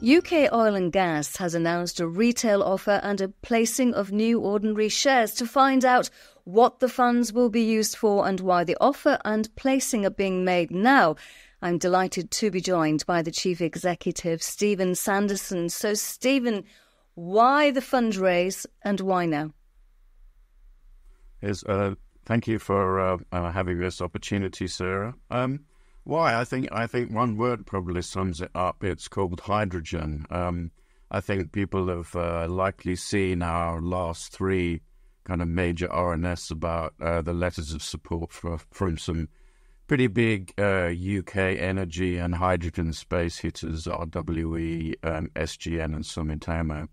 UK Oil and Gas has announced a retail offer and a placing of new ordinary shares to find out what the funds will be used for and why the offer and placing are being made now. I'm delighted to be joined by the Chief Executive, Stephen Sanderson. So, Stephen, why the fundraise and why now? Yes, uh, thank you for uh, uh, having this opportunity, Sarah. Um, why? I think I think one word probably sums it up. It's called hydrogen. Um, I think people have uh, likely seen our last three kind of major RNS about uh, the letters of support for, from some pretty big uh, UK energy and hydrogen space hitters, RWE, um, SGN, and Sumitomo.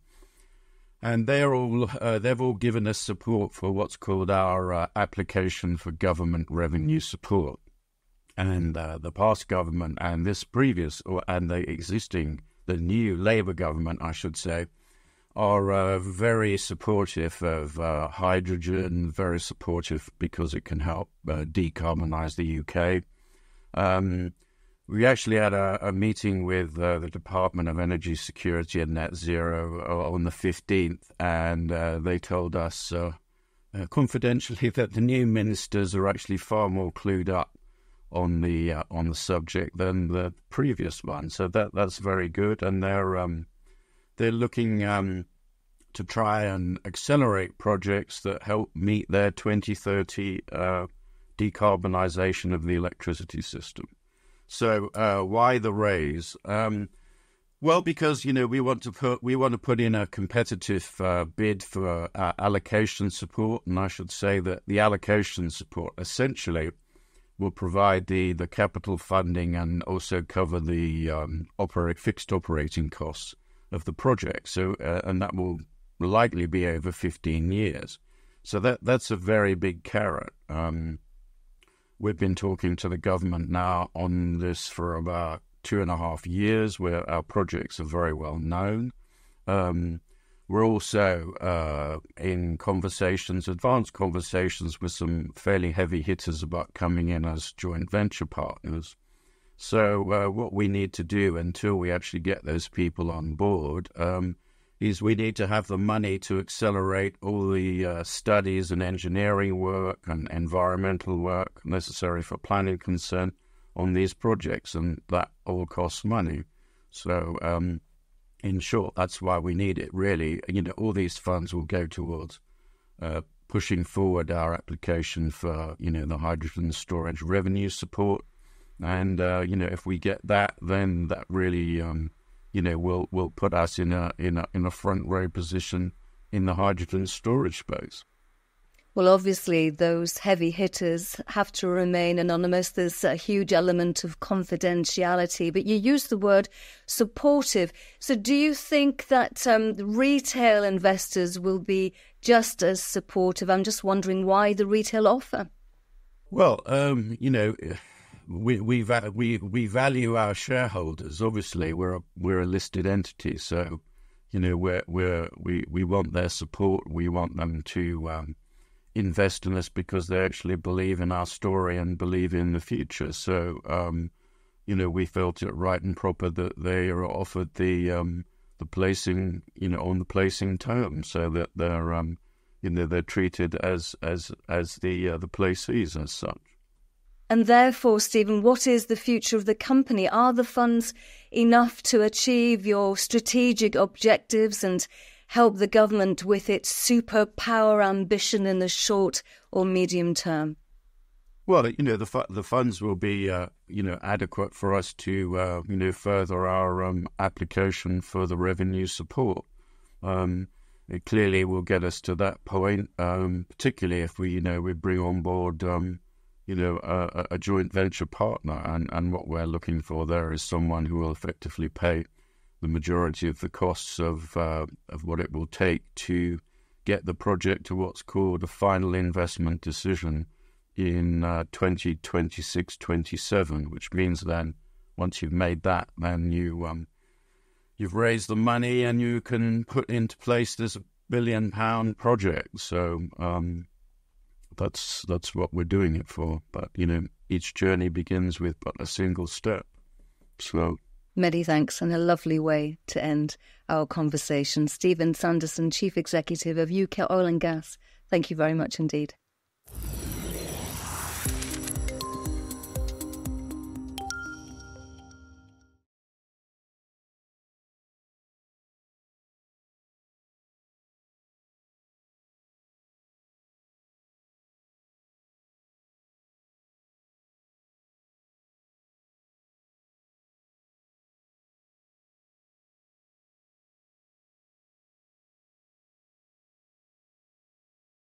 And they're all uh, they've all given us support for what's called our uh, application for government revenue support and uh, the past government and this previous or and the existing the new Labour government, I should say, are uh, very supportive of uh, hydrogen, very supportive because it can help uh, decarbonise the UK. Um, we actually had a, a meeting with uh, the Department of Energy Security and Net Zero uh, on the 15th, and they told us confidentially that the new ministers are actually far more clued up on the uh, on the subject than the previous one. So that that's very good, and they're um, they're looking um, to try and accelerate projects that help meet their 2030 uh, decarbonisation of the electricity system. So uh, why the raise? Um, well, because you know we want to put we want to put in a competitive uh, bid for uh, allocation support, and I should say that the allocation support essentially will provide the, the capital funding and also cover the um, operate, fixed operating costs of the project. So, uh, and that will likely be over 15 years. So that that's a very big carrot. Um, we've been talking to the government now on this for about two and a half years, where our projects are very well known. Um, we're also uh, in conversations, advanced conversations with some fairly heavy hitters about coming in as joint venture partners. So, uh, what we need to do until we actually get those people on board um, is we need to have the money to accelerate all the uh, studies and engineering work and environmental work necessary for planning consent on these projects, and that all costs money. So, um, in short, that's why we need it. Really, you know, all these funds will go towards uh, pushing forward our application for you know the hydrogen storage revenue support, and uh, you know if we get that, then that really um, you know will will put us in a in a in a front row position in the hydrogen storage space. Well, obviously, those heavy hitters have to remain anonymous. There's a huge element of confidentiality, but you use the word supportive. So, do you think that um, retail investors will be just as supportive? I'm just wondering why the retail offer. Well, um, you know, we we we we value our shareholders. Obviously, we're a, we're a listed entity, so you know we're, we're we we want their support. We want them to. Um, invest in us because they actually believe in our story and believe in the future. So, um, you know, we felt it right and proper that they are offered the um, the placing, you know, on the placing terms, so that they're, um, you know, they're treated as as as the uh, the placees as such. And therefore, Stephen, what is the future of the company? Are the funds enough to achieve your strategic objectives and help the government with its superpower ambition in the short or medium term? Well, you know, the fu- the funds will be, uh, you know, adequate for us to, uh, you know, further our um, application for the revenue support. Um, it clearly will get us to that point, um, particularly if we, you know, we bring on board, um, you know, a, a, joint venture partner, and, and what we're looking for there is someone who will effectively pay the majority of the costs of uh, of what it will take to get the project to what's called a final investment decision in uh, 2026 27 which means then once you've made that then you um, you've raised the money and you can put into place this billion pound project. So um, that's that's what we're doing it for. But you know each journey begins with but a single step. So Many thanks, and a lovely way to end our conversation. Stephen Sanderson, Chief Executive of UK Oil and Gas, thank you very much indeed.